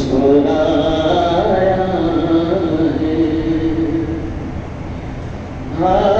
मुस्कुराया है हाँ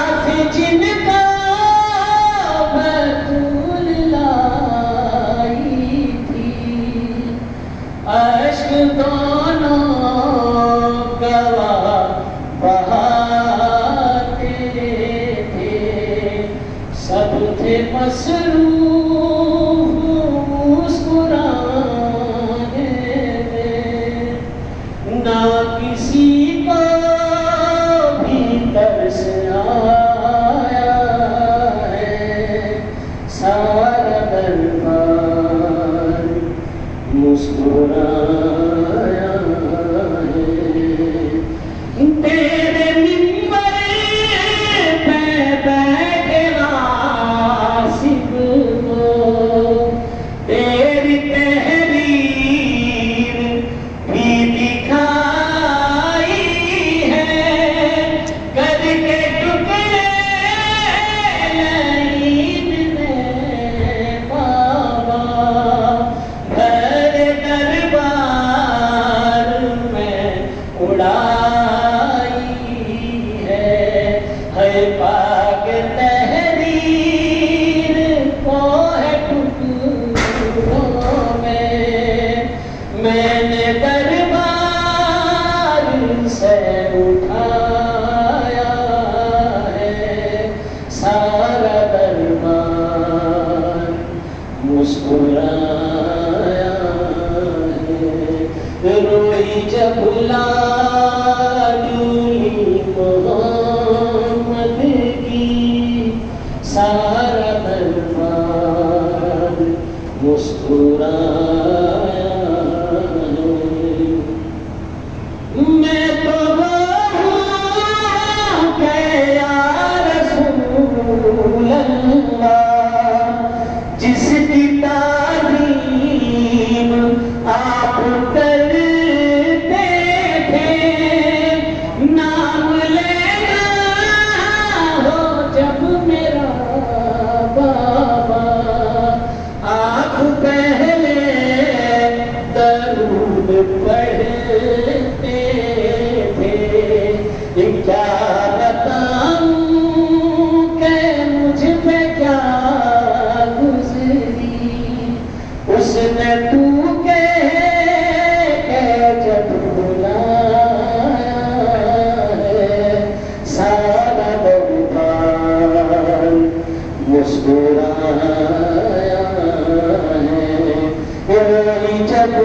soon. मुस्कर रुली चुला जिसे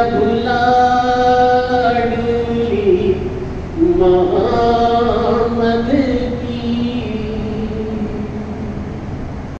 كلاب الله